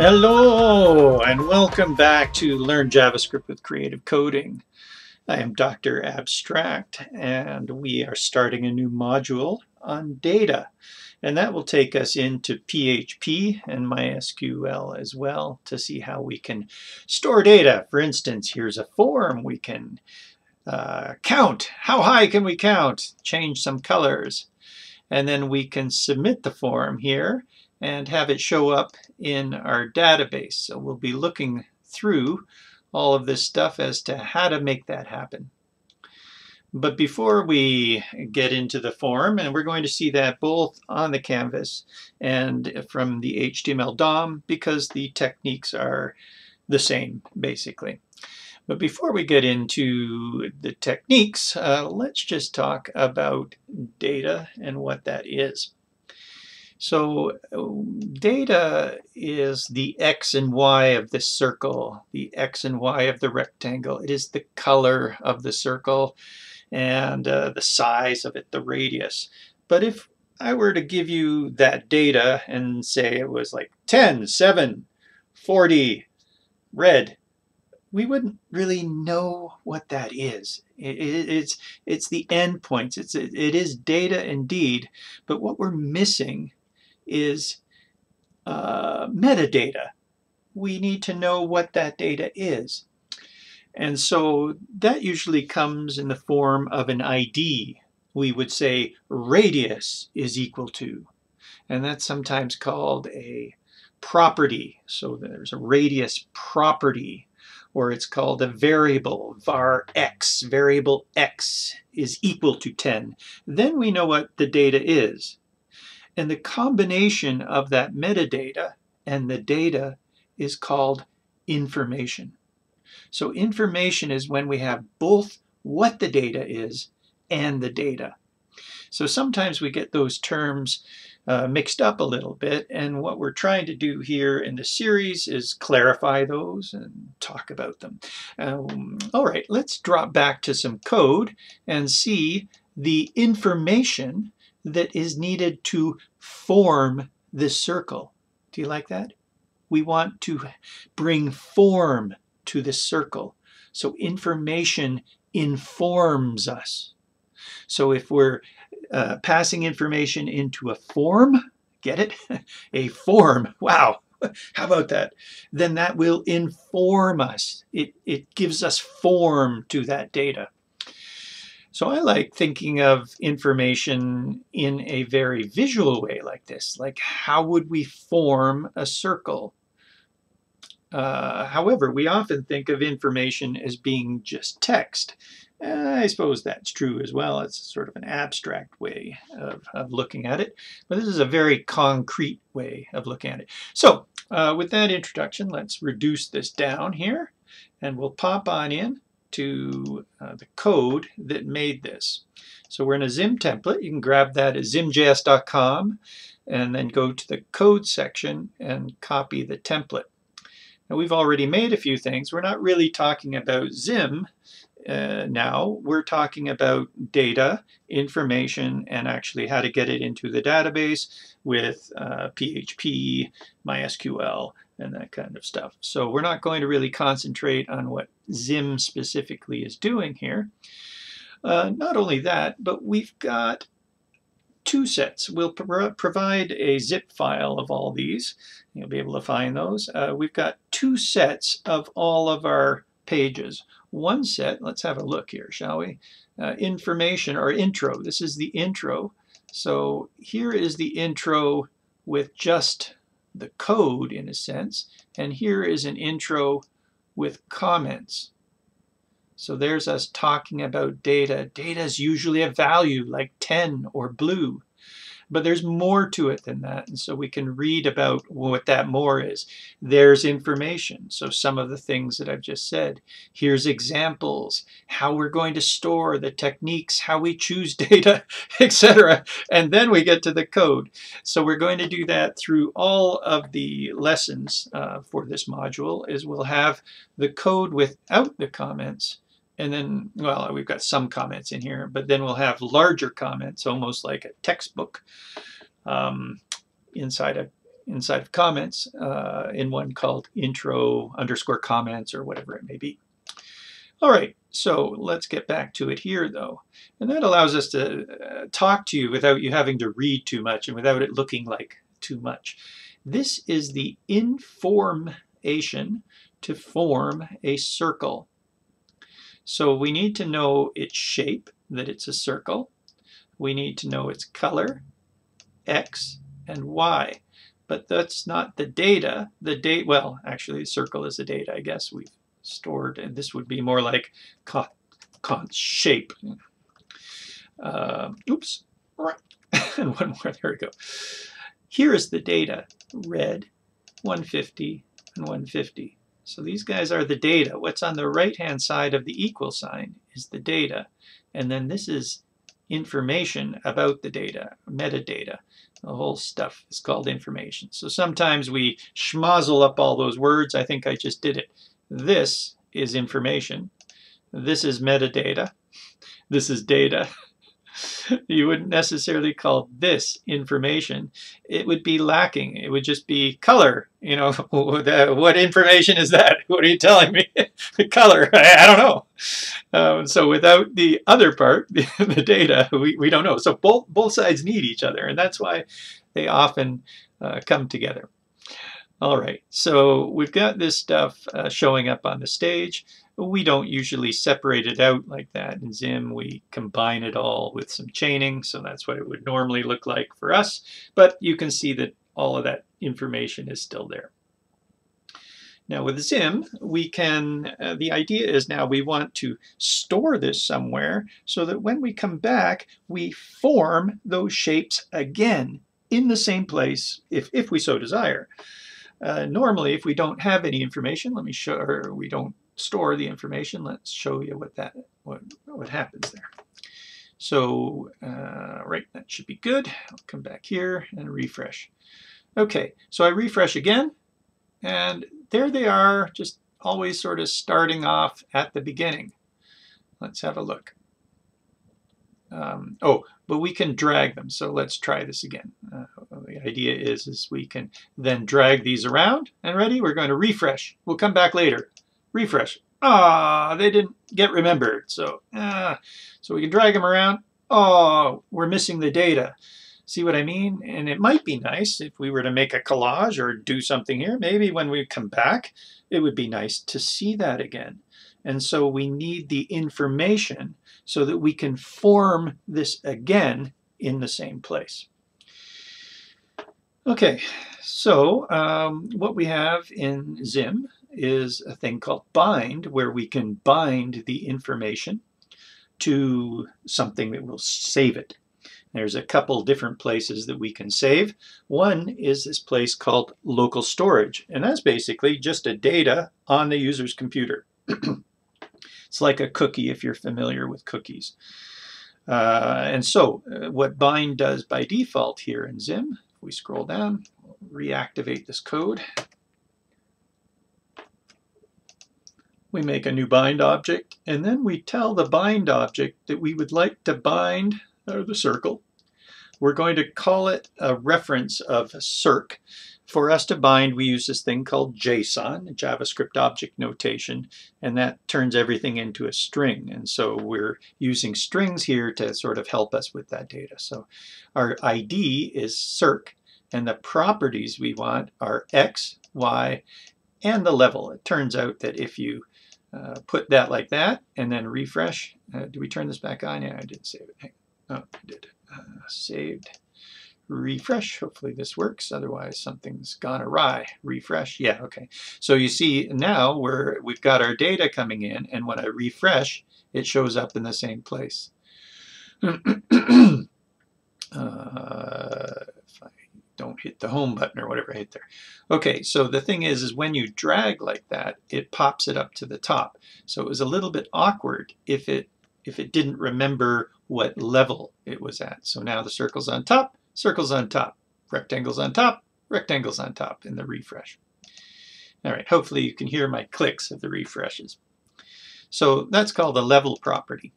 Hello and welcome back to Learn JavaScript with Creative Coding. I am Dr. Abstract and we are starting a new module on data and that will take us into PHP and MySQL as well to see how we can store data. For instance, here's a form we can uh, count. How high can we count? Change some colors. And then we can submit the form here and have it show up in our database. So we'll be looking through all of this stuff as to how to make that happen. But before we get into the form, and we're going to see that both on the canvas and from the HTML DOM because the techniques are the same basically. But before we get into the techniques, uh, let's just talk about data and what that is. So data is the x and y of the circle, the x and y of the rectangle. It is the color of the circle and uh, the size of it, the radius. But if I were to give you that data and say it was like 10, 7, 40, red, we wouldn't really know what that is. It, it, it's, it's the endpoints. It's, it, it is data indeed, but what we're missing is uh, metadata. We need to know what that data is. And so that usually comes in the form of an ID. We would say radius is equal to, and that's sometimes called a property. So there's a radius property, or it's called a variable, var x, variable x is equal to 10. Then we know what the data is. And the combination of that metadata and the data is called information. So information is when we have both what the data is and the data. So sometimes we get those terms uh, mixed up a little bit and what we're trying to do here in the series is clarify those and talk about them. Um, all right, let's drop back to some code and see the information that is needed to form this circle. Do you like that? We want to bring form to this circle. So information informs us. So if we're uh, passing information into a form, get it? a form, wow, how about that? Then that will inform us. It, it gives us form to that data. So I like thinking of information in a very visual way like this. Like how would we form a circle? Uh, however, we often think of information as being just text. I suppose that's true as well. It's sort of an abstract way of, of looking at it, but this is a very concrete way of looking at it. So uh, with that introduction, let's reduce this down here and we'll pop on in to uh, the code that made this. So we're in a Zim template. You can grab that at zimjs.com and then go to the code section and copy the template. Now we've already made a few things. We're not really talking about Zim uh, now. We're talking about data, information, and actually how to get it into the database with uh, PHP, MySQL, and that kind of stuff. So we're not going to really concentrate on what Zim specifically is doing here. Uh, not only that, but we've got two sets. We'll pro provide a zip file of all these. You'll be able to find those. Uh, we've got two sets of all of our pages. One set, let's have a look here, shall we? Uh, information or intro. This is the intro. So here is the intro with just the code in a sense. And here is an intro with comments. So there's us talking about data. Data is usually a value like 10 or blue. But there's more to it than that. And so we can read about what that more is. There's information. So some of the things that I've just said. Here's examples, how we're going to store, the techniques, how we choose data, etc. And then we get to the code. So we're going to do that through all of the lessons uh, for this module is we'll have the code without the comments and then, well, we've got some comments in here, but then we'll have larger comments, almost like a textbook um, inside a inside of comments uh, in one called intro underscore comments or whatever it may be. All right, so let's get back to it here though. And that allows us to uh, talk to you without you having to read too much and without it looking like too much. This is the information to form a circle. So we need to know its shape, that it's a circle. We need to know its color, X and Y. But that's not the data. The date, well, actually the circle is the data, I guess we've stored, and this would be more like con shape. Uh, oops, and one more, there we go. Here is the data, red, 150 and 150. So these guys are the data. What's on the right-hand side of the equal sign is the data. And then this is information about the data, metadata. The whole stuff is called information. So sometimes we schmozzle up all those words. I think I just did it. This is information. This is metadata. This is data. you wouldn't necessarily call this information. It would be lacking. It would just be color. You know, what information is that? What are you telling me? color. I, don't know. Um, so without the other part, the, the data, we, we don't know. So both, both sides need each other, and that's why they often uh, come together. All right, so we've got this stuff uh, showing up on the stage. We don't usually separate it out like that in Zim. We combine it all with some chaining, so that's what it would normally look like for us. But you can see that all of that information is still there. Now with Zim, we can, uh, the idea is now we want to store this somewhere so that when we come back, we form those shapes again in the same place if, if we so desire. Uh, normally, if we don't have any information, let me show, or we don't store the information, let's show you what that what, what happens there. So, uh, right, that should be good. I'll come back here and refresh. Okay, so I refresh again, and there they are, just always sort of starting off at the beginning. Let's have a look. Um, oh, but we can drag them. So let's try this again. Uh, the idea is, is we can then drag these around. And ready? We're going to refresh. We'll come back later. Refresh. Ah, they didn't get remembered. So, uh, so we can drag them around. Oh, we're missing the data. See what I mean? And it might be nice if we were to make a collage or do something here. Maybe when we come back, it would be nice to see that again. And so we need the information so that we can form this again in the same place. Okay, so um, what we have in Zim is a thing called bind, where we can bind the information to something that will save it. There's a couple different places that we can save. One is this place called local storage, and that's basically just a data on the user's computer. It's like a cookie if you're familiar with cookies. Uh, and so uh, what bind does by default here in Zim, we scroll down, reactivate this code. We make a new bind object, and then we tell the bind object that we would like to bind uh, the circle. We're going to call it a reference of circ, for us to bind, we use this thing called JSON, JavaScript Object Notation, and that turns everything into a string. And so we're using strings here to sort of help us with that data. So our ID is circ, and the properties we want are x, y, and the level. It turns out that if you uh, put that like that and then refresh, uh, do we turn this back on? Yeah, I did save it. Hey, oh, I did. Uh, saved refresh. Hopefully this works. Otherwise, something's gone awry. Refresh. Yeah, okay. So you see now we're, we've got our data coming in, and when I refresh, it shows up in the same place. uh, if I don't hit the home button or whatever hit there. Okay, so the thing is, is when you drag like that, it pops it up to the top. So it was a little bit awkward if it if it didn't remember what level it was at. So now the circle's on top, circles on top, rectangles on top, rectangles on top in the refresh. All right, hopefully you can hear my clicks of the refreshes. So that's called a level property.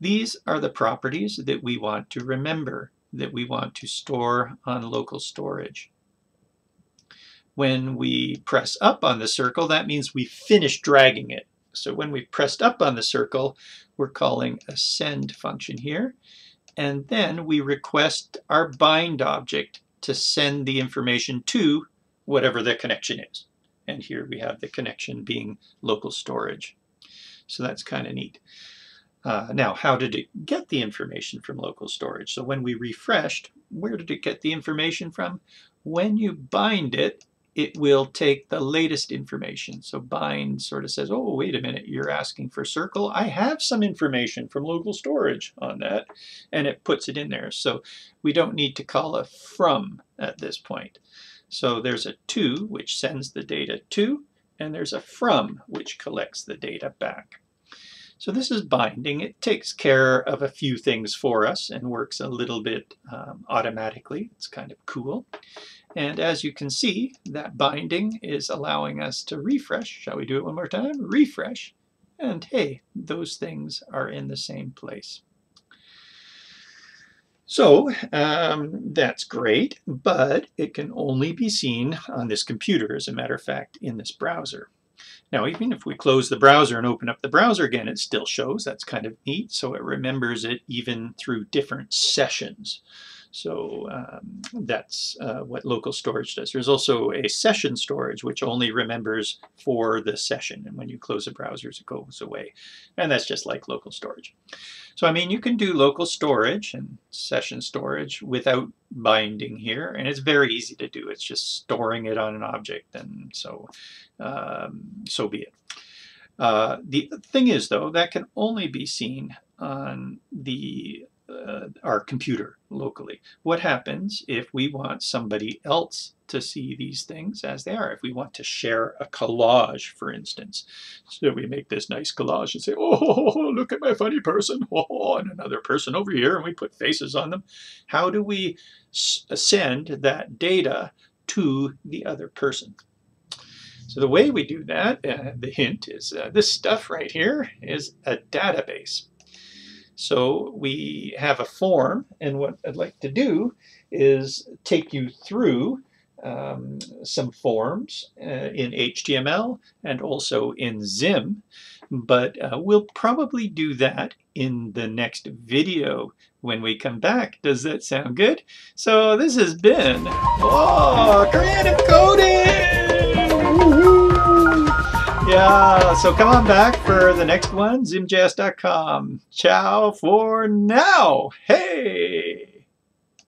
These are the properties that we want to remember, that we want to store on local storage. When we press up on the circle, that means we finish dragging it. So when we pressed up on the circle, we're calling a send function here. And then we request our bind object to send the information to whatever the connection is. And here we have the connection being local storage. So that's kind of neat. Uh, now, how did it get the information from local storage? So when we refreshed, where did it get the information from? When you bind it, it will take the latest information. So bind sort of says, oh, wait a minute, you're asking for circle. I have some information from local storage on that, and it puts it in there. So we don't need to call a from at this point. So there's a to, which sends the data to, and there's a from, which collects the data back. So this is binding. It takes care of a few things for us and works a little bit um, automatically. It's kind of cool. And as you can see, that binding is allowing us to refresh. Shall we do it one more time? Refresh. And hey, those things are in the same place. So um, that's great, but it can only be seen on this computer, as a matter of fact, in this browser. Now, even if we close the browser and open up the browser again, it still shows. That's kind of neat. So it remembers it even through different sessions. So um, that's uh, what local storage does. There's also a session storage, which only remembers for the session. And when you close the browsers, it goes away. And that's just like local storage. So, I mean, you can do local storage and session storage without binding here. And it's very easy to do. It's just storing it on an object. And so, um, so be it. Uh, the thing is, though, that can only be seen on the uh, our computer locally. What happens if we want somebody else to see these things as they are? If we want to share a collage, for instance. So we make this nice collage and say, oh, look at my funny person, oh, and another person over here, and we put faces on them. How do we send that data to the other person? So the way we do that, uh, the hint is uh, this stuff right here is a database. So we have a form, and what I'd like to do is take you through um, some forms uh, in HTML and also in Zim, but uh, we'll probably do that in the next video when we come back. Does that sound good? So this has been oh, Creative Coding! Yeah, so come on back for the next one, zimjs.com. Ciao for now. Hey!